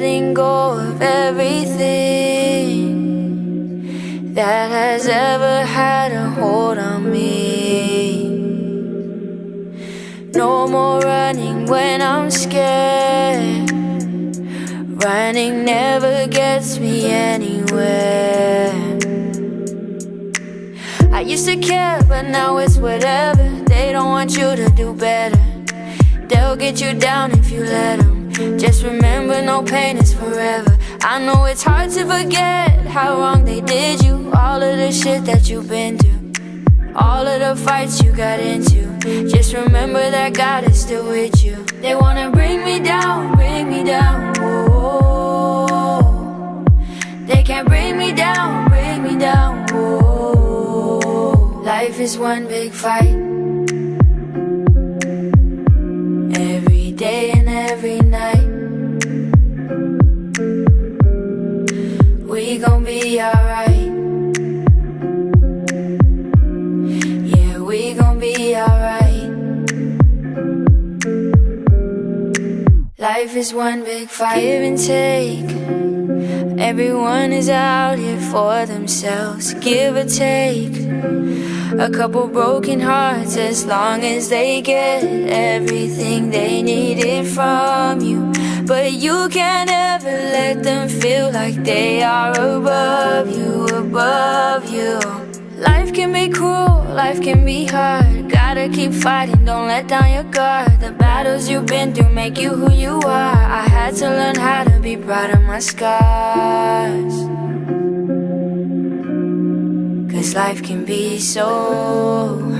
letting go of everything that has ever had a hold on me. No more running when I'm scared. Running never gets me anywhere. I used to care, but now it's whatever. They don't want you to do better. They'll get you down if you let remember, no pain is forever. I know it's hard to forget how wrong they did you. All of the shit that you've been through, all of the fights you got into. Just remember that God is still with you. They wanna bring me down, bring me down. Whoa. They can't bring me down, bring me down. Whoa. Life is one big fight. Be alright. Life is one big give and take. Everyone is out here for themselves, give or take. A couple broken hearts, as long as they get everything they needed from you. But you can't ever let them feel like they are above you, above you. Life can be cruel, life can be hard. Gotta keep fighting, don't let down your guard. The battles you've been through make you who you are. I had to learn how to be proud of my scars. Cause life can be so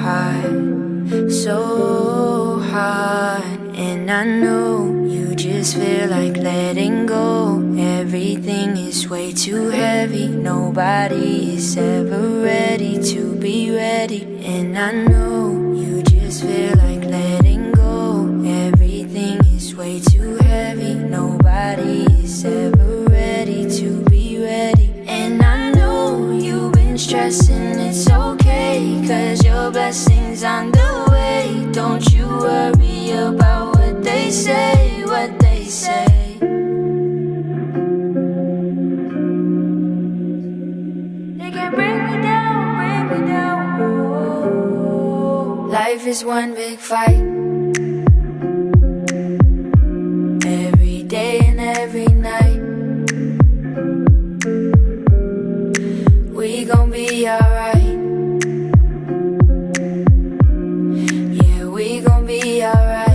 hard, so hard. And I know you just feel like letting go. Everything is way too heavy. Nobody is ever ready to be ready. And I know you just feel like letting go. Everything is way too heavy. Nobody is ever ready to be ready. And I know you've been stressing, it's okay. Cause your blessings on the way. Don't you worry about what they say, what they say. Is one big fight. Every day and every night. We gon' be alright. Yeah, we gon' be alright.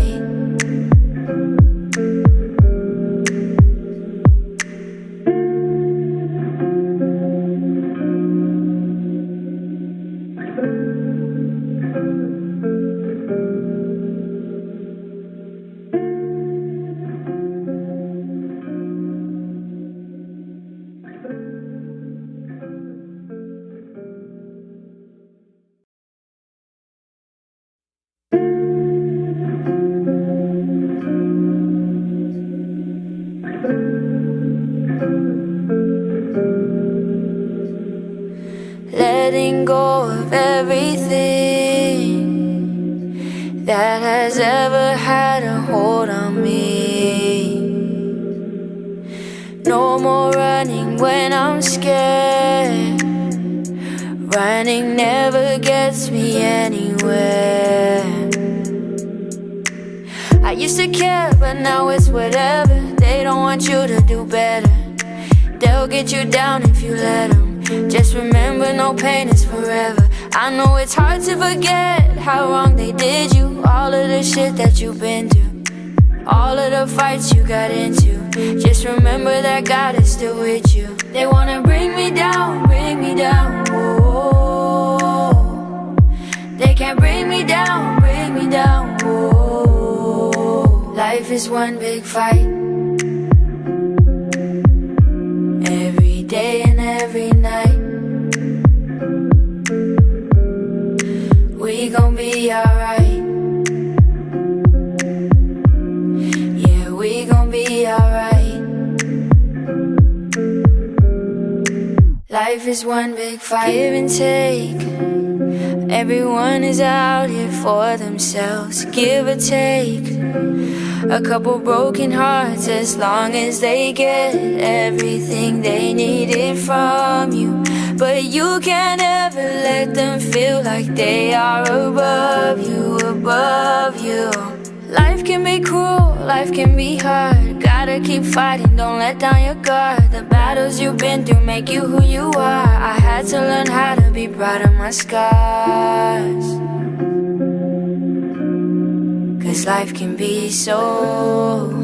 Go of everything that has ever had a hold on me. No more running when I'm scared. Running never gets me anywhere. I used to care, but now it's whatever. They don't want you to do better. They'll get you down if you let them. Just remember, no pain is forever. I know it's hard to forget how wrong they did you. All of the shit that you've been through, all of the fights you got into. Just remember that God is still with you. They wanna bring me down, bring me down. Whoa. They can't bring me down, bring me down. Whoa. Life is one big fight. Life is one big give and take. Everyone is out here for themselves, give or take. A couple broken hearts as long as they get everything they needed from you. But you can't ever let them feel like they are above you, above you. Life can be cruel, life can be hard. Gotta keep fighting, don't let down your guard. The battles you've been through make you who you are. I had to learn how to be proud of my scars. Cause life can be so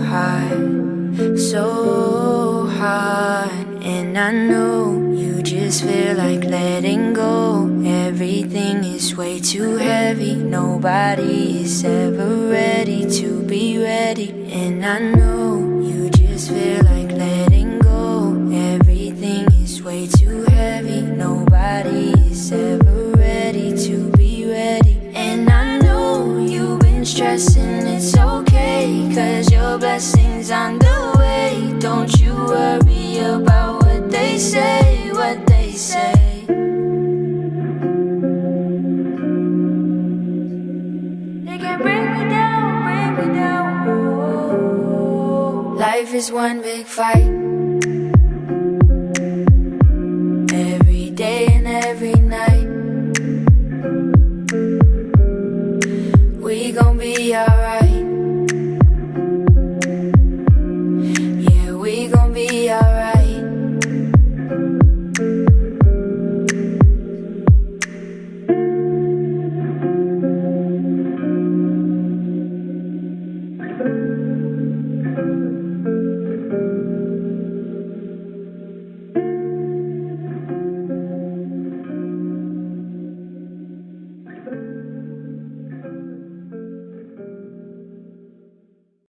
hard, so hard. And I know you just feel like letting go. Everything is way too heavy. Nobody is ever ready to be ready. And I know you just feel like letting go. Everything is way too heavy. Nobody is one big fight. Every day and every night. We gon' be alright. Yeah, we gon' be alright.